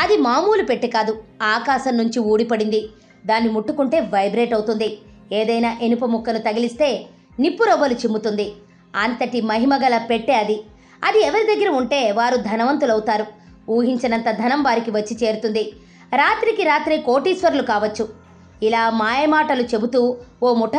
అది మామూలు పెట్టె కాదు. ఆకాశం నుంచి ఊడిపడింది. దాన్ని ముట్టుకుంటే వైబ్రేట్ అవుతుంది. ఏదైనా ఇనుప ముక్కను తగిలిస్తే నిప్పు రవ్వలు చిమ్ముతుంది. అంతటి మహిమగల పెట్టె అది. అది ఎవరి దగ్గర ఉంటే వారు ధనవంతులవుతారు. ఊహించినంత ధనం వారికి వచ్చి చేరుతుంది. రాత్రికి రాత్రే కోటీశ్వరులు కావచ్చు. ఇలా మాయమాటలు చెబుతూ ఓ ముఠ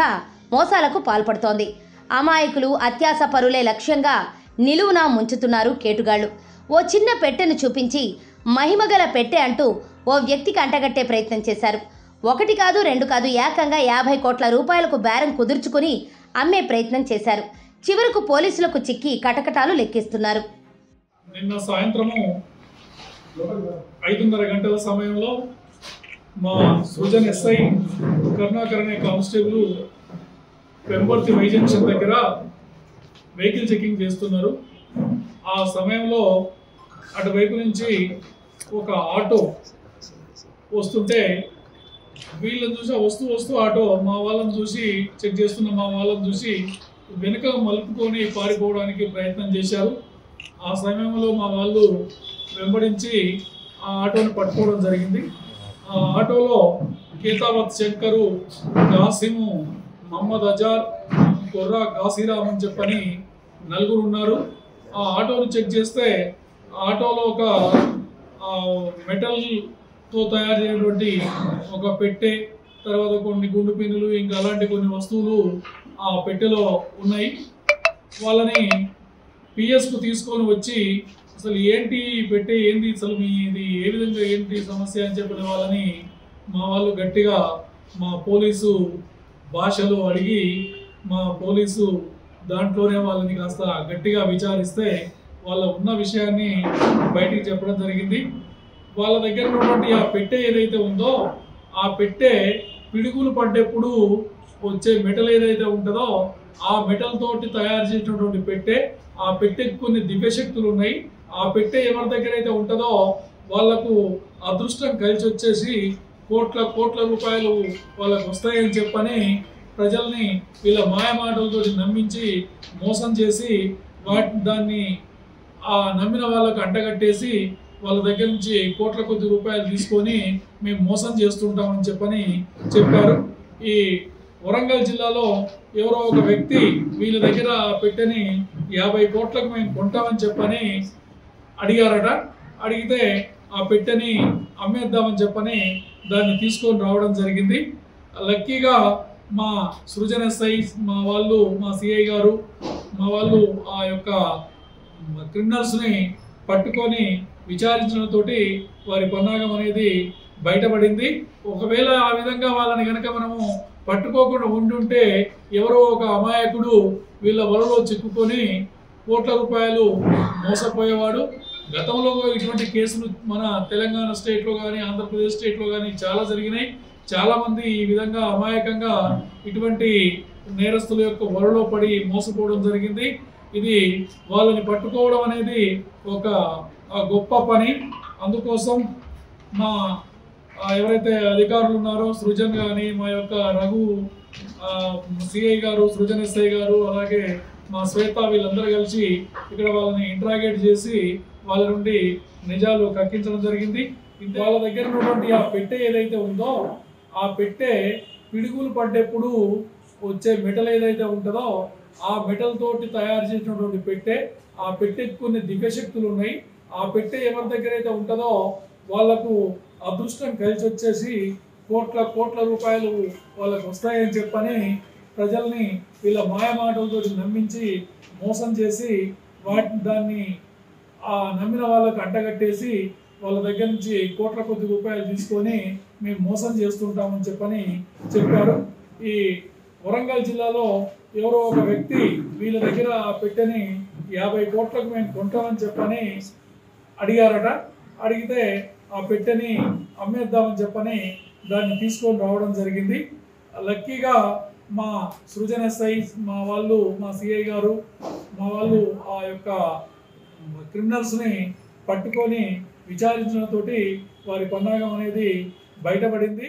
మోసాలకు పాల్పడుతోంది. అమాయకులు అత్యాస పరులే లక్ష్యంగా నిలువునా ముంచుతున్నారు కేటుగాళ్ళు ఓ చిన్న పెట్టెను చూపించి మహిమగల పెట్టె అంటూ ఓ వ్యక్తికి అంటగట్టే ప్రయత్నం చేశారు. ఒకటి కాదు రెండు కాదు ఏకంగా యాభై కోట్ల రూపాయలకు బేరం కుదుర్చుకుని అమ్మే ప్రయత్నం చేశారు. చివరకు పోలీసులకు చిక్కి కటకటాలు లెక్కిస్తున్నారు. నిన్న సాయంత్రము ఐదున్నర గంటల సమయంలో మా సృజన్ ఎస్ఐ కరుణాకర్ అనే కానిస్టేబుల్ పెంపర్తి వై జంక్షన్ దగ్గర వెహికల్ చెకింగ్ చేస్తున్నారు. ఆ సమయంలో అటువైపు నుంచి ఒక ఆటో వస్తుంటే వీళ్ళని చూసి వస్తూ వస్తూ ఆటో మా వాళ్ళని చూసి చెక్ చేస్తున్న మా వాళ్ళని చూసి వెనుక మలుపుకొని పారిపోవడానికి ప్రయత్నం చేశారు. ఆ సమయంలో మా వాళ్ళు వెంబడించి ఆ ఆటోని పట్టుకోవడం జరిగింది. ఆ ఆటోలో కేతావత్ శంకరు కాసిము మహమ్మద్ అజార్ కొర్రా కాశీరామ్ అని చెప్పని నలుగురు ఉన్నారు. ఆ ఆటోను చెక్ చేస్తే ఆటోలో ఒక మెటల్తో తయారు చేయటువంటి ఒక పెట్టె తర్వాత కొన్ని గుండు పిన్నులు ఇంకా అలాంటి కొన్ని వస్తువులు ఆ పెట్టెలో ఉన్నాయి. వాళ్ళని పిఎస్కు తీసుకొని వచ్చి అసలు ఏంటి పెట్టే పెట్టె? ఏంది? అసలు మీ ఇది ఏ విధంగా ఏంటి సమస్య? అని చెప్పిన వాళ్ళని మా వాళ్ళు గట్టిగా మా పోలీసు భాషలో అడిగి మా పోలీసు దాంట్లోనే వాళ్ళని కాస్త గట్టిగా విచారిస్తే వాళ్ళ ఉన్న విషయాన్ని బయటికి చెప్పడం జరిగింది. వాళ్ళ దగ్గర ఉన్నటువంటి ఆ పెట్టె ఏదైతే ఉందో ఆ పెట్టె పిడుగులు పడ్డప్పుడు వచ్చే మెటల్ ఏదైతే ఉంటుందో ఆ మెటల్ తోటి తయారు చేసినటువంటి పెట్టె ఆ పెట్టెకి కొన్ని దివ్యశక్తులు ఉన్నాయి. ఆ పెట్టె ఎవరి దగ్గర అయితే ఉంటుందో వాళ్ళకు అదృష్టం కలిసి వచ్చేసి కోట్ల కోట్ల రూపాయలు వాళ్ళకు వస్తాయని చెప్పని ప్రజల్ని వీళ్ళ మాయమాటలతో నమ్మించి మోసం చేసి వాటి దాన్ని ఆ నమ్మిన వాళ్ళకు అంటగట్టేసి వాళ్ళ దగ్గర నుంచి కోట్ల కొద్ది రూపాయలు తీసుకొని మేము మోసం చేస్తుంటామని చెప్పని చెప్పారు. ఈ వరంగల్ జిల్లాలో ఎవరో ఒక వ్యక్తి వీళ్ళ దగ్గర పెట్టని యాభై కోట్లకు మేము కొంటామని చెప్పని అడిగారట. అడిగితే ఆ పెట్టెని అమ్మేద్దామని చెప్పని దాన్ని తీసుకొని రావడం జరిగింది. లక్కీగా మా సృజన సైజ్ మా వాళ్ళు మా సిఐ గారు మా వాళ్ళు ఆ యొక్క క్రిమినల్స్ని పట్టుకొని విచారించడంతోటి వారి పన్నాగం అనేది బయటపడింది. ఒకవేళ ఆ విధంగా వాళ్ళని కనుక మనము పట్టుకోకుండా ఉండుంటే ఎవరో ఒక అమాయకుడు వీళ్ళ వలలో చిక్కుకొని కోట్ల రూపాయలు మోసపోయేవాడు. గతంలో ఇటువంటి కేసులు మన తెలంగాణ స్టేట్లో కానీ ఆంధ్రప్రదేశ్ స్టేట్లో కానీ చాలా జరిగినాయి. చాలామంది ఈ విధంగా అమాయకంగా ఇటువంటి నేరస్తుల యొక్క వలలో పడి మోసపోవడం జరిగింది. ఇది వాళ్ళని పట్టుకోవడం అనేది ఒక గొప్ప పని. అందుకోసం మా ఎవరైతే అధికారులు ఉన్నారో సృజన్ కానీ మా యొక్క రఘు సిఐ గారు సృజన్ ఎస్ఐ గారు అలాగే మా శ్వేత వీళ్ళందరూ కలిసి ఇక్కడ వాళ్ళని ఇంట్రాగేట్ చేసి వాళ్ళ నుండి నిజాలు కక్కించడం జరిగింది. వాళ్ళ దగ్గర ఉన్నటువంటి ఆ పెట్టె ఏదైతే ఉందో ఆ పెట్టె పిడుగులు పడ్డప్పుడు వచ్చే మెటల్ ఏదైతే ఉంటుందో ఆ మెటల్ తోటి తయారు చేసినటువంటి పెట్టె ఆ పెట్టెకి కొన్ని దివ్యశక్తులు ఉన్నాయి. ఆ పెట్టె ఎవరి దగ్గర అయితే ఉంటుందో వాళ్ళకు అదృష్టం కలిసి వచ్చేసి కోట్ల కోట్ల రూపాయలు వాళ్ళకు వస్తాయని చెప్పని ప్రజల్ని వీళ్ళ మాయమాటలతో నమ్మించి మోసం చేసి వాటి దాన్ని ఆ నమ్మిన వాళ్ళకు అంటగట్టేసి వాళ్ళ దగ్గర నుంచి కోట్ల కొద్ది రూపాయలు తీసుకొని మేము మోసం చేస్తుంటామని చెప్పని చెప్పారు. ఈ వరంగల్ జిల్లాలో ఎవరో ఒక వ్యక్తి వీళ్ళ దగ్గర ఆ పెట్టెని యాభై కోట్లకు మేము కొంటామని చెప్పని అడిగారట. అడిగితే ఆ పెట్టెని అమ్మేద్దామని చెప్పని దాన్ని తీసుకొని రావడం జరిగింది. లక్కీగా మా సృజన ఎస్ఐ మా వాళ్ళు మా సిఐ గారు మా వాళ్ళు ఆ యొక్క క్రిమినల్స్ని పట్టుకొని విచారించడంతోటి వారి పన్నాగం అనేది బయటపడింది.